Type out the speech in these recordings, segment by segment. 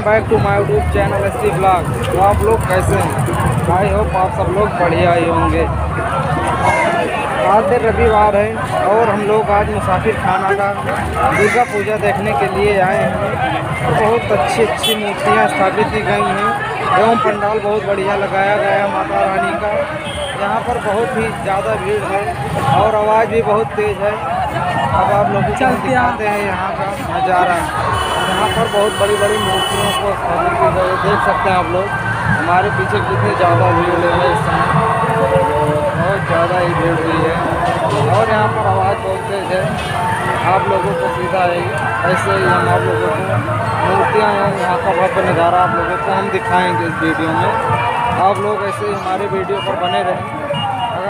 Welcome back to my YouTube channel S C blog. तो आप लोग कैसे हैं? आई होप आप सब लोग बढ़िया ही होंगे। आज दिन रविवार है और हम लोग आज मुसाफिर खाना का दुर्गा पूजा देखने के लिए आए हैं। बहुत अच्छी अच्छी मूर्तियाँ स्थापित की गई हैं। एवं पंडाल बहुत बढ़िया लगाया गया है माता रानी का। यहाँ पर बहुत ही ज़्यादा भीड़ है और आवाज़ भी बहुत तेज़ है। अब आप लोग दिखाते हैं यहाँ का नज़ारा। यहाँ पर बहुत बड़ी बड़ी मूर्तियों को स्थापित की गई है। देख सकते हैं आप लोग, हमारे पीछे कितनी ज़्यादा भीड़ है इस समय। बहुत ज़्यादा ही भीड़ हुई है। और यहाँ पर आवाज़ बहुत तेज़ है। आप लोगों को सीधा आएगी ऐसे ही हम आप लोगों को मूर्तियाँ हैं यहाँ का भव्य नज़ारा आप लोगों को हम दिखाएँगे इस वीडियो में। आप लोग ऐसे ही हमारे वीडियो पर बने रहें।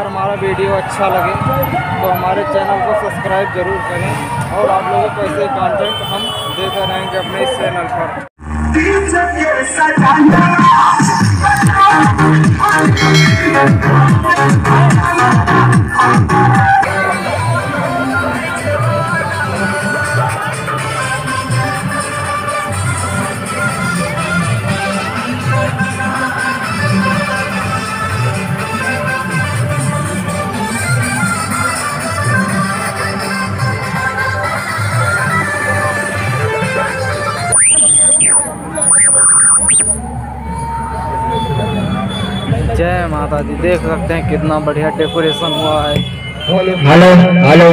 अगर हमारा वीडियो अच्छा लगे तो हमारे चैनल को सब्सक्राइब ज़रूर करें और आप लोगों को ऐसे कंटेंट हम देते रहेंगे अपने इस चैनल पर। जय माता दी देख सकते हैं कितना बढ़िया डेकोरेशन हुआ है। Hello hello hello.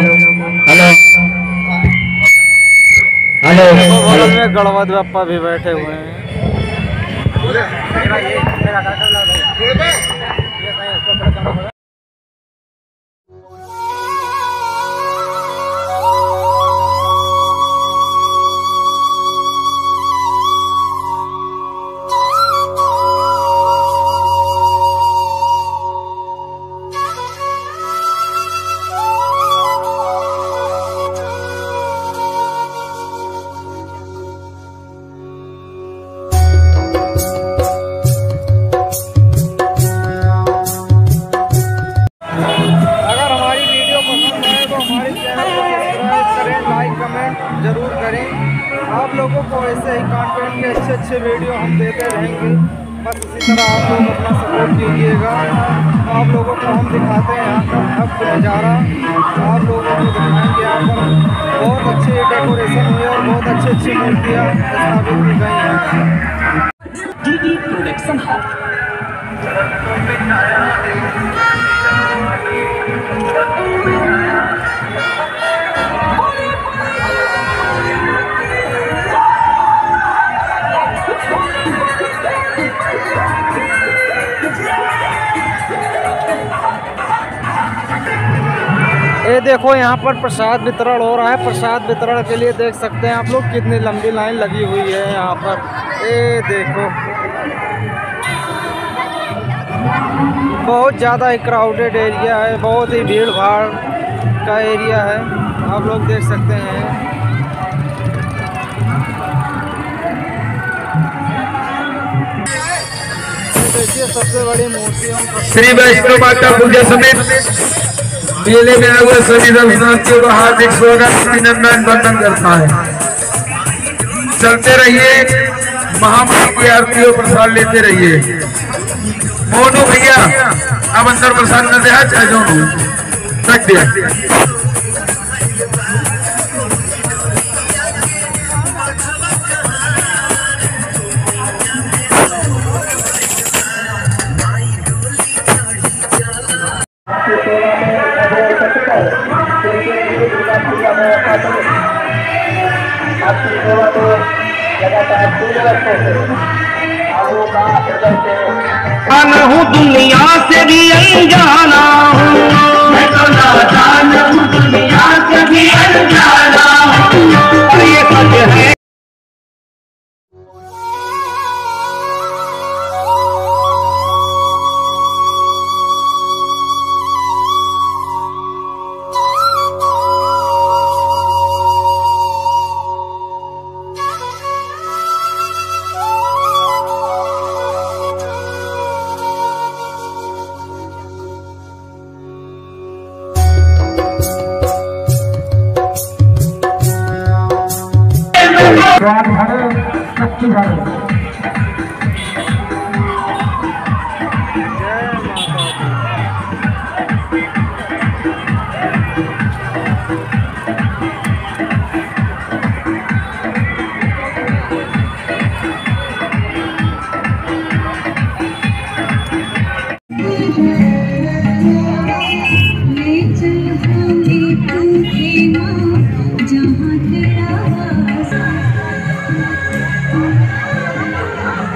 Hello. Hello में गणपति बप्पा भी बैठे हुए हैं। लोग अपना सपोर्ट कीजिएगा आप लोगों को हम दिखाते हैं यहाँ का भव्य नज़ारा। आप लोगों को दिखाएँगे यहाँ पर। बहुत अच्छी डेकोरेशन हुई और बहुत अच्छी अच्छी मूर्तियाँ स्थापित की गई हैं। प्रोडक्शन हाउस ये देखो, यहाँ पर प्रसाद वितरण हो रहा है। प्रसाद वितरण के लिए देख सकते हैं आप लोग, कितनी लंबी लाइन लगी हुई है यहाँ पर। ये देखो। बहुत ज़्यादा ही क्राउडेड एरिया है, बहुत ही भीड़ भाड़ का एरिया है। आप लोग देख सकते हैं। सबसे बड़ी मूर्ति श्री वैष्णो माता पूजा समेत मेले में आए हुए सभी दर्शनार्थियों को हार्दिक स्वागत अभिनंदन वंदन करता है। चलते रहिए महामारी की आरती प्रसाद लेते रहिए। मोनू भैया, अब अंदर प्रसाद न दिया चाहे जो रख दिया। जान हूँ दुनिया से भी अनजाना हूँ। मैं तो नादान हूँ दुनिया से भी अनजाना।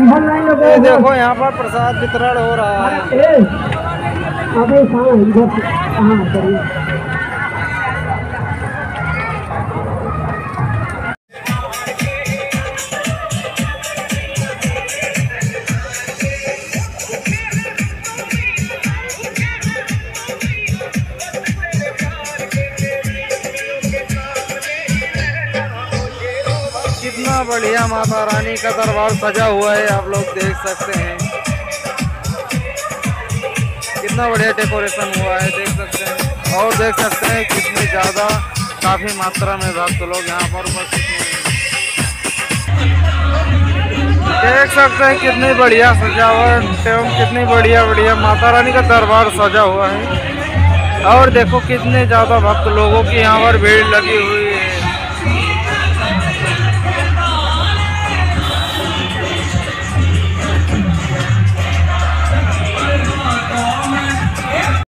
ये देखो यहाँ पर प्रसाद वितरण हो रहा है। बढ़िया माता रानी का दरबार सजा हुआ है, आप लोग देख सकते हैं। कितना बढ़िया डेकोरेशन हुआ है, देख सकते हैं। और देख सकते हैं कितनी ज़्यादा काफ़ी मात्रा में भक्त लोग यहाँ पर उपस्थित हैं। देख सकते हैं कितनी बढ़िया सजावट एवं कितनी बढ़िया बढ़िया माता रानी का दरबार सजा हुआ है। और देखो कितने ज़्यादा भक्त लोगों की यहाँ पर भीड़ लगी हुई